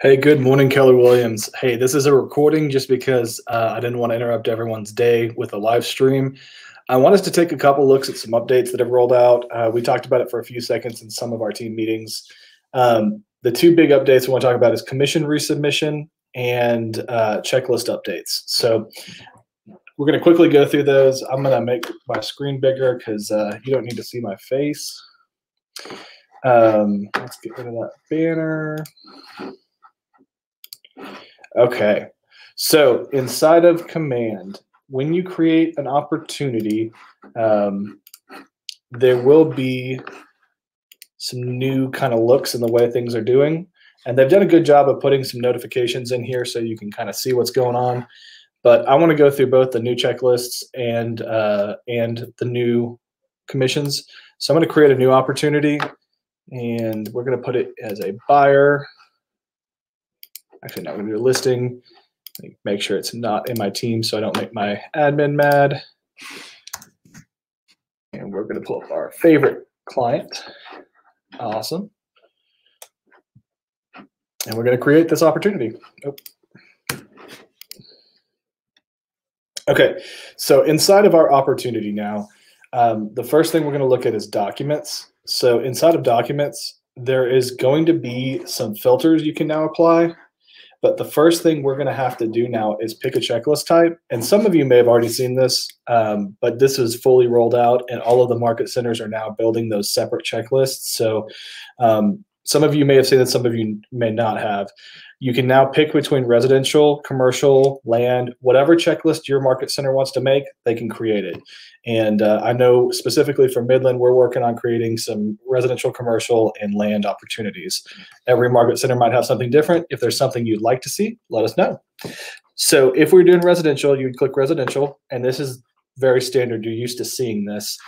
Hey, good morning, Keller Williams. Hey, this is a recording just because uh, I didn't want to interrupt everyone's day with a live stream. I want us to take a couple looks at some updates that have rolled out. Uh, we talked about it for a few seconds in some of our team meetings. Um, the two big updates we want to talk about is commission resubmission and uh, checklist updates. So we're going to quickly go through those. I'm going to make my screen bigger because uh, you don't need to see my face. Um, let's get rid of that banner. Okay. So inside of command, when you create an opportunity, um, there will be some new kind of looks in the way things are doing. And they've done a good job of putting some notifications in here so you can kind of see what's going on. But I want to go through both the new checklists and uh, and the new commissions. So I'm going to create a new opportunity, and we're going to put it as a buyer. Actually, not going to do a listing. Make sure it's not in my team so I don't make my admin mad. And we're going to pull up our favorite client. Awesome. And we're going to create this opportunity. Oh. Okay, so inside of our opportunity now, um, the first thing we're going to look at is documents. So inside of documents, there is going to be some filters you can now apply. But the first thing we're going to have to do now is pick a checklist type. And some of you may have already seen this, um, but this is fully rolled out, and all of the market centers are now building those separate checklists. So um, some of you may have seen that, some of you may not have. You can now pick between residential, commercial, land, whatever checklist your market center wants to make, they can create it. And uh, I know specifically for Midland, we're working on creating some residential, commercial, and land opportunities. Every market center might have something different. If there's something you'd like to see, let us know. So if we're doing residential, you'd click residential, and this is very standard. You're used to seeing this.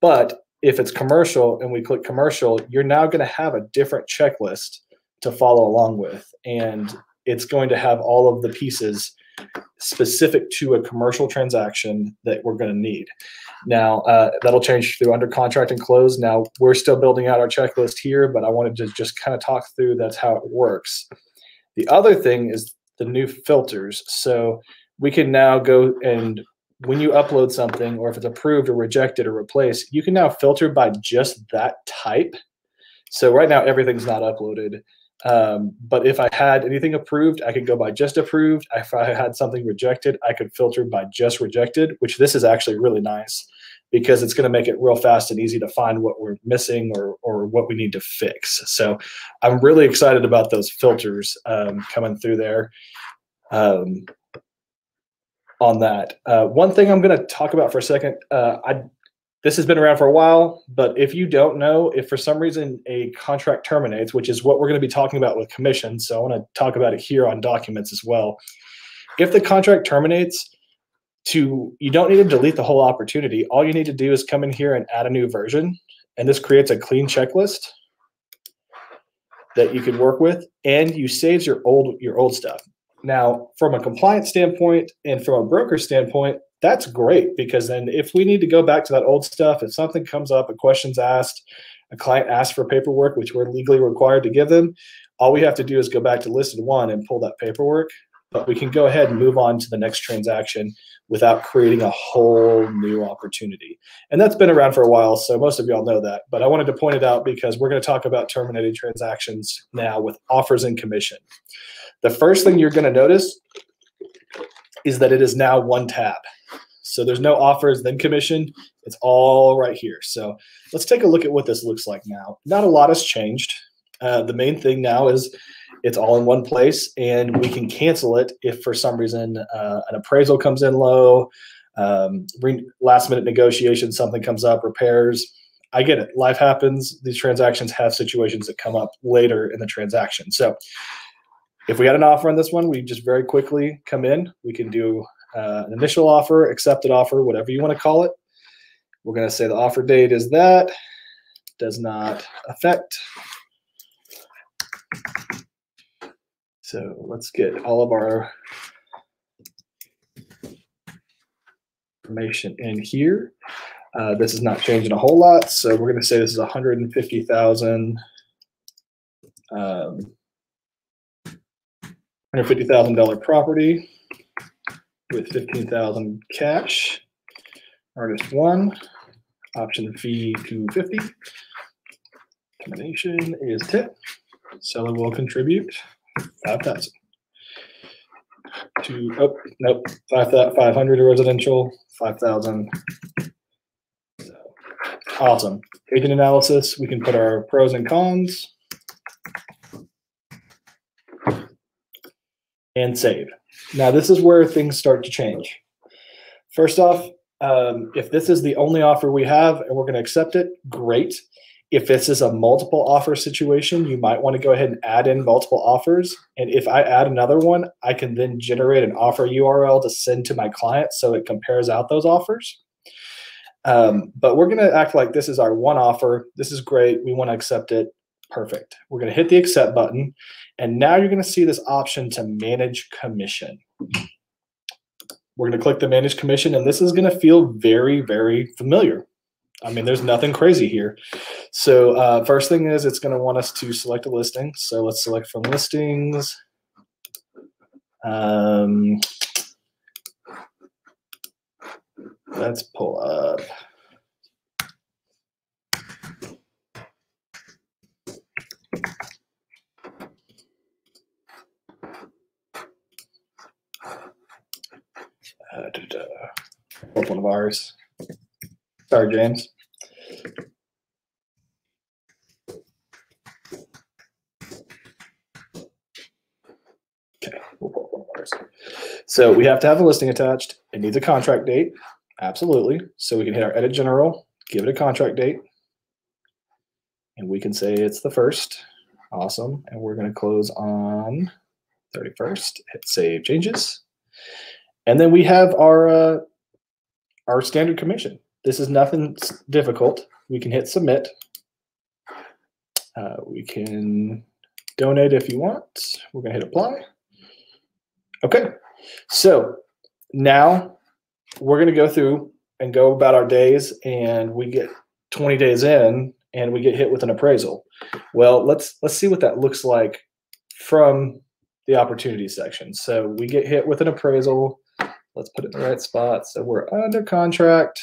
But if it's commercial and we click commercial, you're now going to have a different checklist to follow along with. And it's going to have all of the pieces specific to a commercial transaction that we're going to need. Now, uh, that'll change through under contract and close. Now, we're still building out our checklist here, but I wanted to just kind of talk through that's how it works. The other thing is the new filters. So we can now go and when you upload something, or if it's approved or rejected or replaced, you can now filter by just that type. So right now, everything's not uploaded. Um, but if I had anything approved, I could go by just approved. If I had something rejected, I could filter by just rejected, which this is actually really nice because it's going to make it real fast and easy to find what we're missing or, or what we need to fix. So I'm really excited about those filters um, coming through there um, on that. Uh, one thing I'm going to talk about for a second, uh, I this has been around for a while, but if you don't know, if for some reason a contract terminates, which is what we're going to be talking about with commissions, so I want to talk about it here on documents as well. If the contract terminates, to you don't need to delete the whole opportunity. All you need to do is come in here and add a new version, and this creates a clean checklist that you can work with, and you saves your old your old stuff. Now, from a compliance standpoint and from a broker standpoint, that's great because then if we need to go back to that old stuff, if something comes up, a question's asked, a client asks for paperwork, which we're legally required to give them, all we have to do is go back to listed one and pull that paperwork. But we can go ahead and move on to the next transaction without creating a whole new opportunity. And that's been around for a while, so most of y'all know that. But I wanted to point it out because we're going to talk about terminated transactions now with offers and commission. The first thing you're going to notice is that it is now one tab. So there's no offers, then commission. It's all right here. So let's take a look at what this looks like now. Not a lot has changed. Uh, the main thing now is it's all in one place and we can cancel it if for some reason uh, an appraisal comes in low, um, last minute negotiation, something comes up, repairs. I get it. Life happens. These transactions have situations that come up later in the transaction. So if we had an offer on this one, we just very quickly come in. We can do uh, an initial offer, accepted offer, whatever you want to call it. We're going to say the offer date is that, does not affect. So let's get all of our information in here. Uh, this is not changing a whole lot, so we're going to say this is 150,000 um, $150,000 property with 15,000 cash. Artist one, option fee 250. Termination is tip. Seller will contribute 5,000. To, oh, nope, 500 residential, 5,000. So, awesome. Agent analysis, we can put our pros and cons. And save. Now, this is where things start to change. First off, um, if this is the only offer we have and we're going to accept it, great. If this is a multiple offer situation, you might want to go ahead and add in multiple offers. And if I add another one, I can then generate an offer URL to send to my client so it compares out those offers. Um, but we're going to act like this is our one offer. This is great. We want to accept it. Perfect. We're going to hit the accept button. And now you're going to see this option to manage commission. We're going to click the manage commission, and this is going to feel very, very familiar. I mean, there's nothing crazy here. So uh, first thing is it's going to want us to select a listing. So let's select from listings. Um, let's pull up. Uh, one of ours. Sorry, James. Okay. So we have to have a listing attached. It needs a contract date. Absolutely. So we can hit our edit general, give it a contract date, and we can say it's the first. Awesome. And we're going to close on 31st. Hit save changes. And then we have our uh, our standard commission. This is nothing difficult. We can hit submit. Uh, we can donate if you want. We're going to hit apply. Okay, so now we're going to go through and go about our days, and we get 20 days in, and we get hit with an appraisal. Well, let's let's see what that looks like from the opportunity section. So we get hit with an appraisal. Let's put it in the right spot. So we're under contract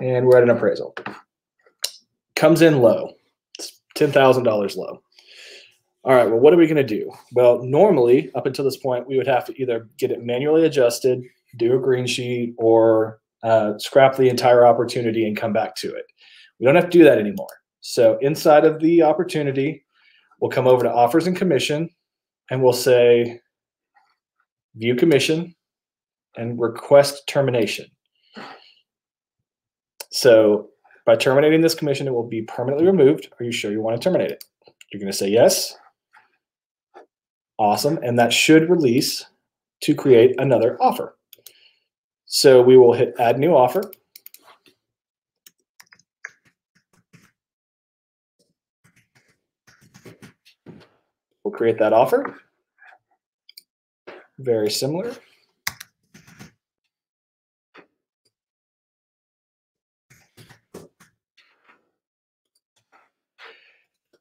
and we're at an appraisal. Comes in low, $10,000 low. All right, well, what are we going to do? Well, normally, up until this point, we would have to either get it manually adjusted, do a green sheet, or uh, scrap the entire opportunity and come back to it. We don't have to do that anymore. So inside of the opportunity, we'll come over to offers and commission, and we'll say view commission and request termination. So by terminating this commission, it will be permanently removed. Are you sure you want to terminate it? You're going to say yes. Awesome. And that should release to create another offer. So we will hit add new offer. We'll create that offer. Very similar.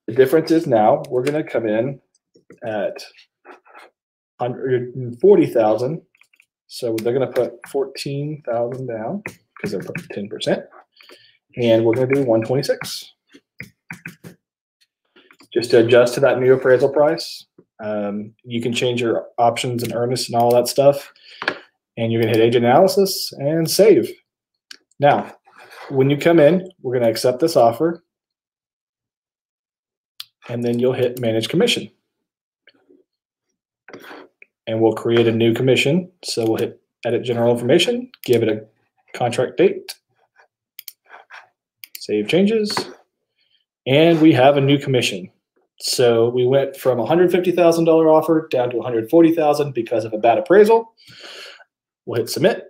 The difference is now we're going to come in at 140,000. So they're going to put 14,000 down because they're putting 10%. And we're going to do 126. Just to adjust to that new appraisal price. Um, you can change your options and earnest and all that stuff. And you're going to hit agent analysis and save. Now, when you come in, we're going to accept this offer and then you'll hit manage commission. And we'll create a new commission. So we'll hit edit general information, give it a contract date, save changes, and we have a new commission. So we went from $150,000 offer down to 140,000 because of a bad appraisal. We'll hit submit.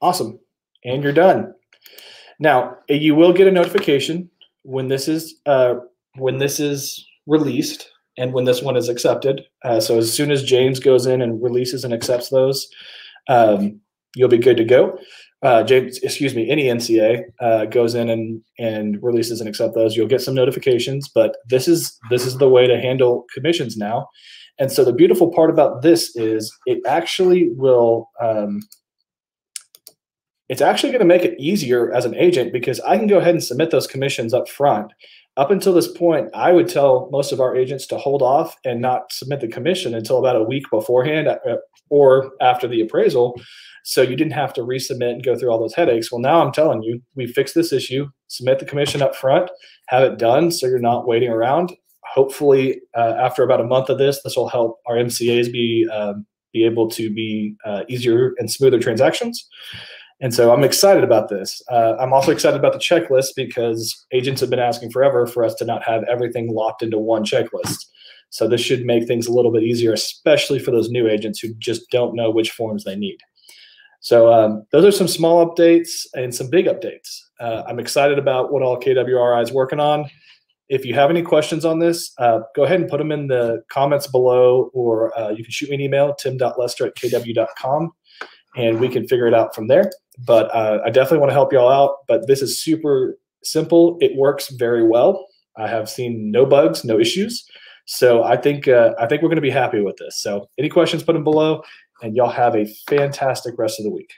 Awesome. And you're done. Now, you will get a notification when this is uh, when this is released and when this one is accepted. Uh, so as soon as James goes in and releases and accepts those, um, you'll be good to go. Uh, excuse me, any MCA uh, goes in and and releases and accept those, you'll get some notifications. But this is this is the way to handle commissions now. And so the beautiful part about this is it actually will. Um, it's actually going to make it easier as an agent because I can go ahead and submit those commissions up front. Up until this point, I would tell most of our agents to hold off and not submit the commission until about a week beforehand uh, or after the appraisal so you didn't have to resubmit and go through all those headaches. Well, now I'm telling you, we fixed this issue. Submit the commission up front, have it done, so you're not waiting around. Hopefully, uh, after about a month of this, this will help our MCAs be um, be able to be uh, easier and smoother transactions. And so I'm excited about this. Uh, I'm also excited about the checklist because agents have been asking forever for us to not have everything locked into one checklist. So this should make things a little bit easier, especially for those new agents who just don't know which forms they need. So um, those are some small updates and some big updates. Uh, I'm excited about what all KWRI is working on. If you have any questions on this, uh, go ahead and put them in the comments below, or uh, you can shoot me an email, tim.lester at kw.com, and we can figure it out from there. But uh, I definitely want to help y'all out. But this is super simple. It works very well. I have seen no bugs, no issues. So I think uh, I think we're going to be happy with this. So any questions, put them below and y'all have a fantastic rest of the week.